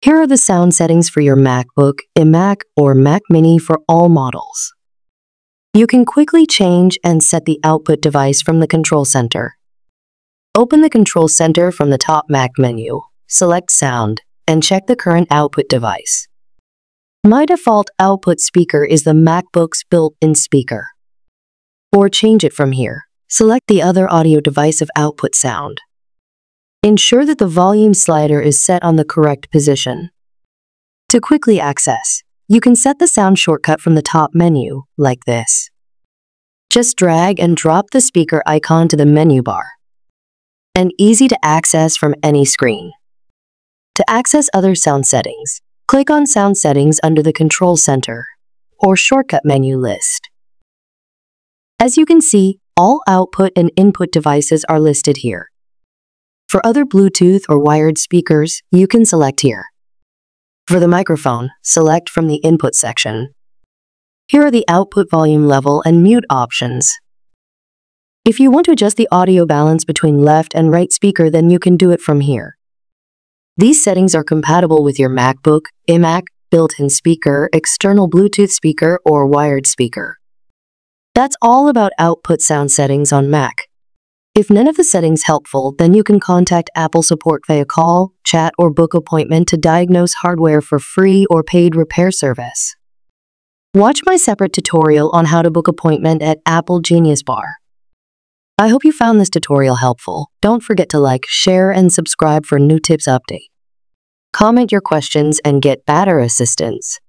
Here are the sound settings for your MacBook, iMac, or Mac Mini for all models. You can quickly change and set the output device from the control center. Open the control center from the top Mac menu, select Sound, and check the current output device. My default output speaker is the MacBook's built-in speaker. Or change it from here. Select the other audio device of output sound. Ensure that the volume slider is set on the correct position. To quickly access, you can set the sound shortcut from the top menu, like this. Just drag and drop the speaker icon to the menu bar. And easy to access from any screen. To access other sound settings, click on Sound Settings under the Control Center or Shortcut menu list. As you can see, all output and input devices are listed here. For other Bluetooth or wired speakers, you can select here. For the microphone, select from the input section. Here are the output volume level and mute options. If you want to adjust the audio balance between left and right speaker, then you can do it from here. These settings are compatible with your MacBook, iMac, built-in speaker, external Bluetooth speaker, or wired speaker. That's all about output sound settings on Mac. If none of the settings helpful, then you can contact Apple support via call, chat, or book appointment to diagnose hardware for free or paid repair service. Watch my separate tutorial on how to book appointment at Apple Genius Bar. I hope you found this tutorial helpful. Don't forget to like, share, and subscribe for new tips update. Comment your questions and get better assistance.